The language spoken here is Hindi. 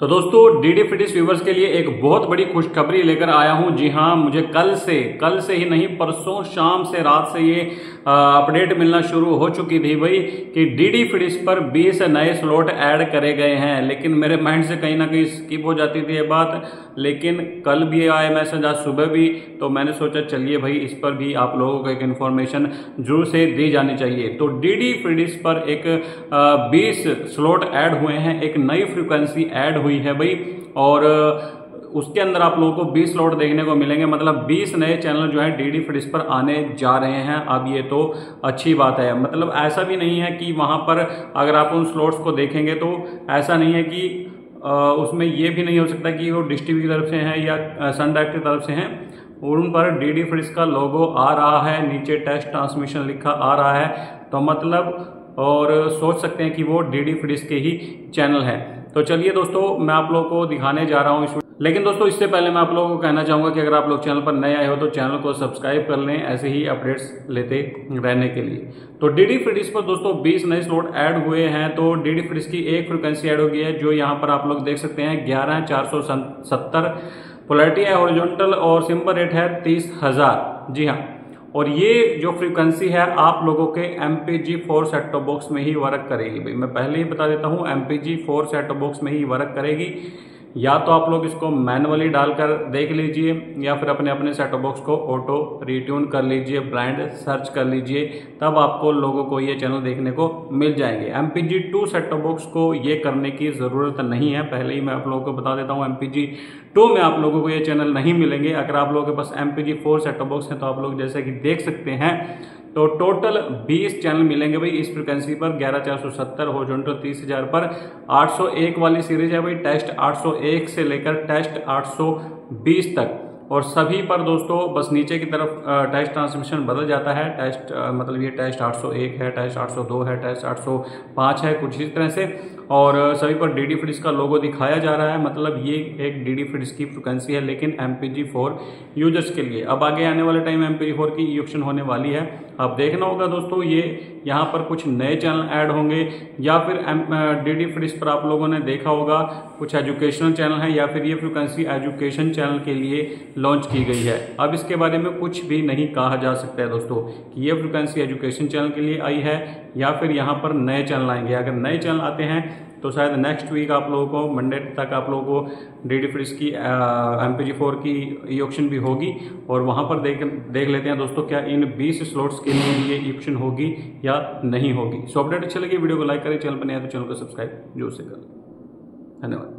तो दोस्तों डीडी फिटिस व्यूवर्स के लिए एक बहुत बड़ी खुशखबरी लेकर आया हूँ। जी हाँ, मुझे कल से कल से ही नहीं, परसों शाम से, रात से ये अपडेट मिलना शुरू हो चुकी थी भाई कि डीडी फिटिस पर 20 नए स्लॉट ऐड करे गए हैं। लेकिन मेरे माइंड से कहीं ना कहीं स्किप हो जाती थी ये बात। लेकिन कल भी आए मैसेज आज सुबह भी। तो मैंने सोचा, चलिए भाई, इस पर भी आप लोगों को एक इन्फॉर्मेशन ज़रूर से दी जानी चाहिए। तो डीडी फिटिस पर एक बीस स्लॉट ऐड हुए हैं, एक नई फ्रिक्वेंसी ऐड है भाई। और उसके अंदर आप लोगों को 20 स्लॉट देखने को मिलेंगे। मतलब 20 नए चैनल जो है डी डी पर आने जा रहे हैं। अब ये तो अच्छी बात है। मतलब ऐसा भी नहीं है कि वहाँ पर अगर आप उन स्लॉट्स को देखेंगे तो ऐसा नहीं है कि उसमें ये भी नहीं हो सकता कि वो डिश की तरफ़ से हैं या सन डायरेक्ट की तरफ़ से हैं। उन पर डी डी का लोगो आ रहा है। नीचे टेस्ट ट्रांसमिशन लिखा आ रहा है। तो मतलब और सोच सकते हैं कि वो डी डी के ही चैनल है। तो चलिए दोस्तों, मैं आप लोगों को दिखाने जा रहा हूँ इस लेकिन दोस्तों, इससे पहले मैं आप लोगों को कहना चाहूँगा कि अगर आप लोग चैनल पर नए आए हो तो चैनल को सब्सक्राइब कर लें, ऐसे ही अपडेट्स लेते रहने के लिए। तो डीडी फ्रिडिस पर दोस्तों 20 नए स्लॉट ऐड हुए हैं। तो डीडी फ्रिडिस की एक फ्रिक्वेंसी ऐड हो गई है जो यहाँ पर आप लोग देख सकते हैं, ग्यारह चार सौ सत्तर। पोलरिटी है ओरिजेंटल और सिंपल रेट है तीस हज़ार। जी हाँ। और ये जो फ्रीक्वेंसी है, आप लोगों के M P G four set top box में ही वर्क करेगी। भाई, मैं पहले ही बता देता हूँ M P G four set top box में ही वर्क करेगी। या तो आप लोग इसको मैनुअली डालकर देख लीजिए, या फिर अपने अपने सेटअप बॉक्स को ऑटो रिट्यून कर लीजिए ब्रांड सर्च कर लीजिए, तब आपको लोगों को ये चैनल देखने को मिल जाएँगे। M P G two setup box को ये करने की ज़रूरत नहीं है। पहले ही मैं आप लोगों को बता देता हूँ एम पी जी टू में आप लोगों को ये चैनल नहीं मिलेंगे। अगर आप लोगों के पास M P G four setup box हैं तो आप लोग जैसे कि देख सकते हैं तो टोटल 20 चैनल मिलेंगे भाई। इस फ्रिक्वेंसी पर ग्यारह चार सौ सत्तर होजोंटल तीस हज़ार पर। 801 वाली सीरीज़ है भाई टेस्ट 801 से लेकर टेस्ट 820 तक। और सभी पर दोस्तों, बस नीचे की तरफ़ टेस्ट ट्रांसमिशन बदल जाता है। टेस्ट मतलब ये टेस्ट 801 है टेस्ट 802 है टेस्ट 805 है, कुछ इस तरह से। और सभी पर डी डी का लोगो दिखाया जा रहा है। मतलब ये एक डी डी की फ्रिक्वेंसी है, लेकिन M P G four users के लिए। अब आगे आने वाले time M P G four की होने वाली है। अब देखना होगा दोस्तों, ये यहाँ पर कुछ नए चैनल ऐड होंगे, या फिर एम डी डी पर आप लोगों ने देखा होगा, कुछ एजुकेशनल चैनल है, या फिर ये फ्रिक्वेंसी एजुकेशन चैनल के लिए लॉन्च की गई है। अब इसके बारे में कुछ भी नहीं कहा जा सकता है दोस्तों कि ये फ्रिक्वेंसी एजुकेशन चैनल के लिए आई है या फिर यहाँ पर नए चैनल आएँगे। अगर नए चैनल आते हैं तो शायद नेक्स्ट वीक आप लोगों को मंडे तक आप लोगों को डी डी फ्रिज की एम पी जी फोर की ई ऑप्शन भी होगी और वहाँ पर देख देख लेते हैं दोस्तों क्या इन 20 स्लॉट्स के लिए ये ई ऑप्शन होगी या नहीं होगी। सो अपडेट अच्छी लगी, वीडियो को लाइक करें चैनल पर नया तो चैनल को सब्सक्राइब ज़रूर से करें। धन्यवाद।